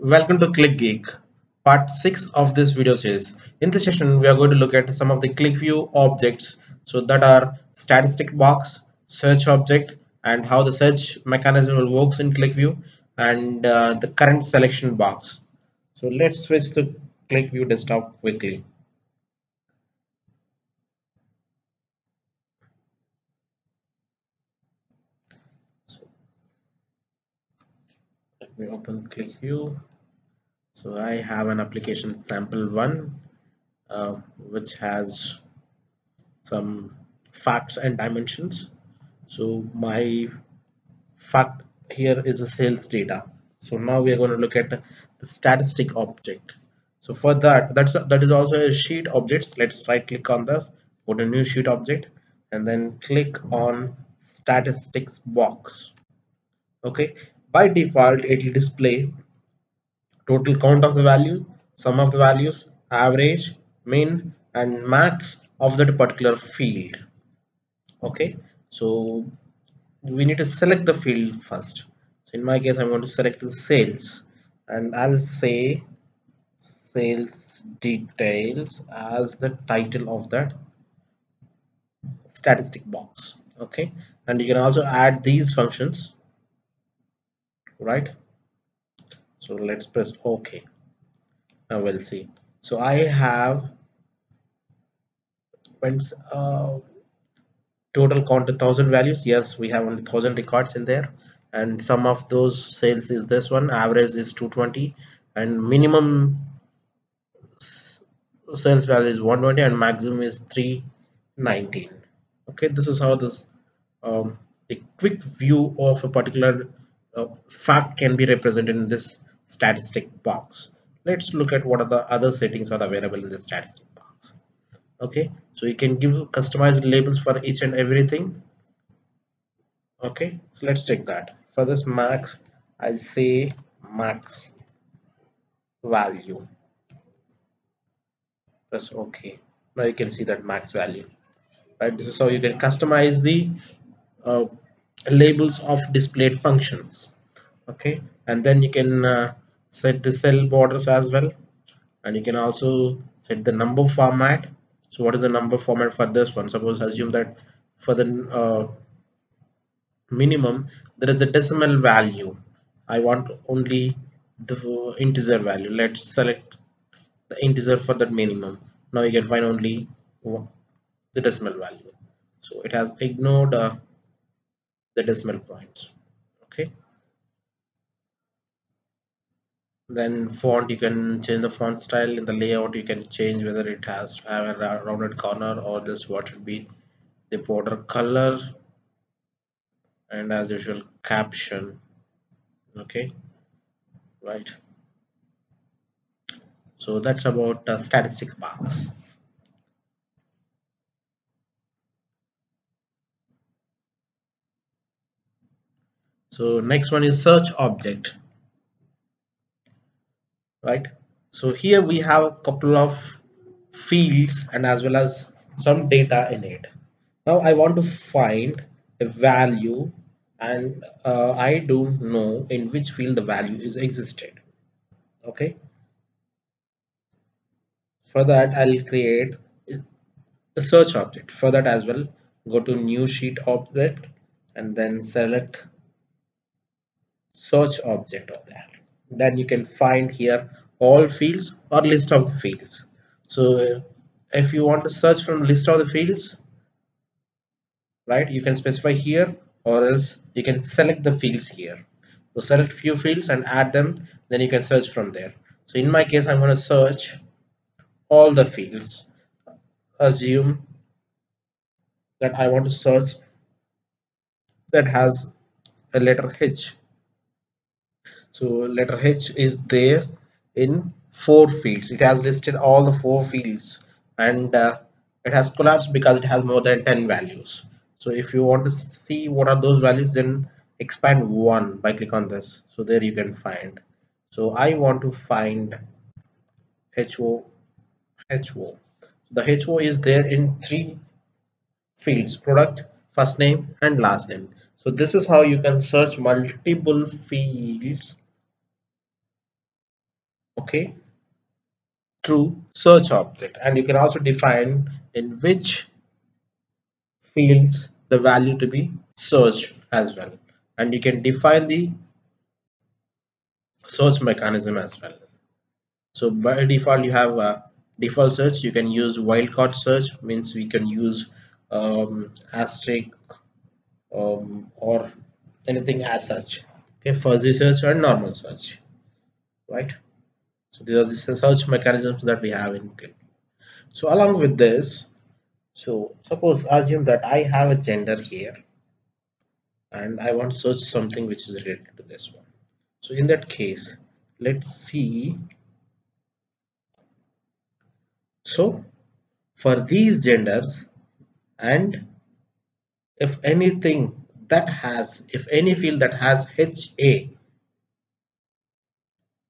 Welcome to ClickGeek, part 6 of this video series. In this session, we are going to look at some of the QlikView objects. So that are statistic box, search object, and how the search mechanism works in QlikView, and uh, the current selection box. So let's switch to QlikView desktop quickly. Me open QlikView so I have an application sample one uh, which has some facts and dimensions. So my fact here is a sales data. So now we are going to look at the statistic object. So for that that's a, that is also a sheet object. Let's right click on this go to new sheet object and then click on statistics box. Okay by default it will display total count of the value, sum of the values, average, min and max of that particular field. Okay, so we need to select the field first. So in my case, I'm going to select the sales and I'll say sales details as the title of that statistic box. Okay, and you can also add these functions, right? so let's press ok. Now we'll see. So I have uh, total count a thousand values. Yes we have only thousand records in there. And some of those sales is this one. Average is 220 and minimum sales value is 120 and maximum is 319 okay this is how this um, a quick view of a particular uh, fact can be represented in this statistic box. Let's look at what are the other settings are available in the statistic box. Okay so you can give customized labels for each and everything. Okay so let's check that. For this max i say max value. Press ok now you can see that max value right? This is how you can customize the uh, labels of displayed functions okay. And then you can uh, set the cell borders as well. And you can also set the number format. So what is the number format for this one? Suppose assume that for the uh, minimum there is a decimal value. I want only the integer value. Let's select the integer for that minimum. Now you can find only the decimal value. So it has ignored uh, the decimal points. Okay then font you can change the font style in the layout. You can change whether it has to have a rounded corner or this what should be. The border color and as usual caption. Okay? Right. So that's about uh, statistic box. So next one is search object right? So here we have a couple of fields and as well as some data in it. Now I want to find a value and uh, I don't know in which field the value is existed okay? For that I'll create a search object. For that as well go to new sheet object and then select search object of that then you can find here all fields or list of the fields. So uh, if you want to search from list of the fields right you can specify here or else you can select the fields here. So select few fields and add them then you can search from there. So in my case i'm going to search all the fields. Assume that i want to search that has a letter h so letter h is there in four fields. It has listed all the four fields and uh, it has collapsed because it has more than 10 values. So if you want to see what are those values then expand one by click on this. So there you can find. So i want to find ho ho the ho is there in three fields product first name and last name. So this is how you can search multiple fields okay. Through search object. And you can also define in which fields the value to be searched as well. And you can define the search mechanism as well. So by default you have a default search. You can use wildcard search means we can use um, asterisk um, or anything as such. Okay fuzzy search or normal search. Right so these are the search mechanisms that we have in Qlik so along with this so suppose assume that i have a gender here and i want to search something which is related to this one. So in that case let's see. So for these genders and if anything that has if any field that has HA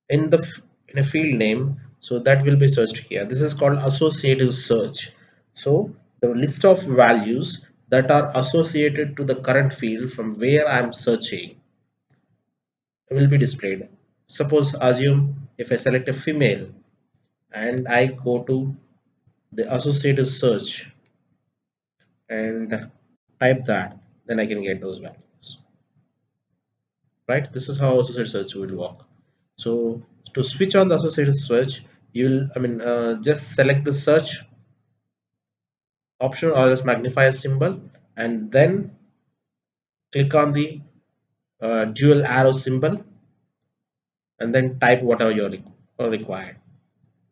in the a field name so that will be searched here. This is called associative search. So the list of values that are associated to the current field from where I'm searching will be displayed. Suppose assume if I select a female and I go to the associative search and type that then I can get those values. Right? This is how associative search will work. So to switch on the associated search you'll I mean uh, just select the search option or magnify a symbol and then click on the uh, dual arrow symbol and then type whatever you're required.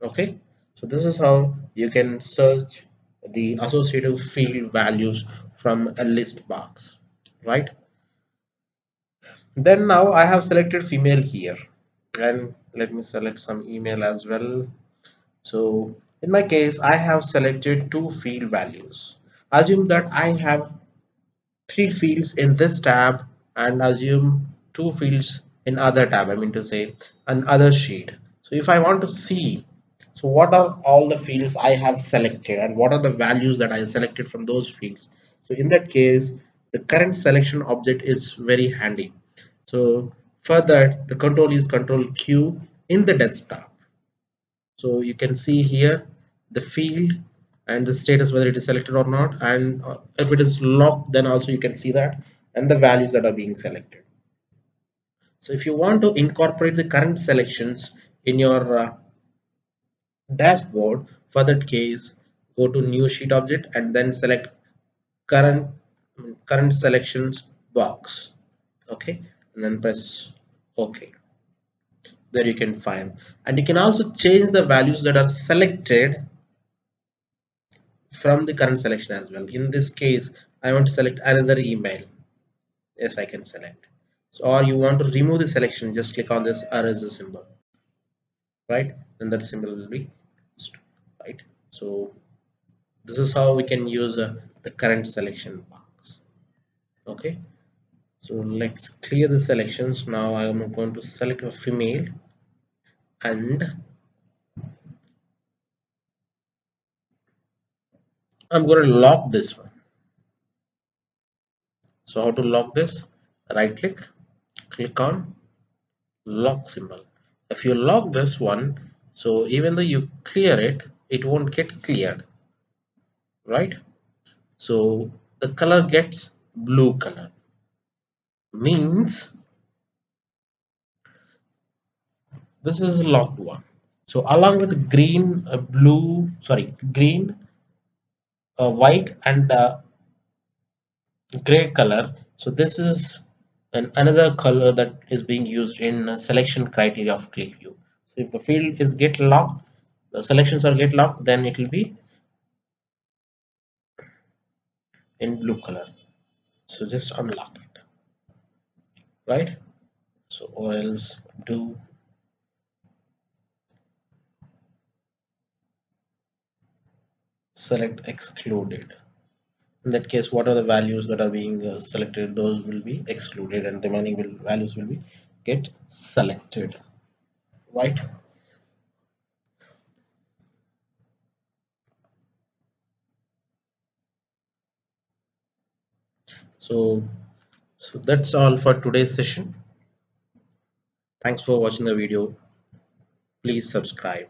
Okay? So this is how you can search the associative field values from a list box. Right? Then now I have selected female here and let me select some email as well. So in my case I have selected two field values. Assume that I have three fields in this tab and assume two fields in other tab. I mean to say another sheet. So if I want to see so what are all the fields I have selected and what are the values that I selected from those fields? So in that case the current selection object is very handy. So for that the control is control Q in the desktop. So you can see here the field and the status whether it is selected or not and uh, if it is locked then also you can see that and the values that are being selected. So if you want to incorporate the current selections in your uh, dashboard for that case go to new sheet object and then select current current selections box. Okay and then press ok. There you can find. And you can also change the values that are selected from the current selection as well. In this case I want to select another email. Yes I can select. So or you want to remove the selection just click on this eraser symbol. Right? Then that symbol will be right? So this is how we can use uh, the current selection box. Okay so let's clear the selections. Now I am going to select a female and I'm going to lock this one. So how to lock this? Right click click on lock symbol. If you lock this one so even though you clear it it won't get cleared right? So the color gets blue color means this is locked one. So along with green uh, blue sorry green uh, white and uh, gray color. So this is an another color that is being used in selection criteria of QlikView so if the field is get locked the selections are get locked then it will be in blue color. So just unlock right? So or else do select excluded. In that case what are the values that are being uh, selected? Those will be excluded and remaining will, values will be get selected. Right? So so that's all for today's session. Thanks for watching the video. Please subscribe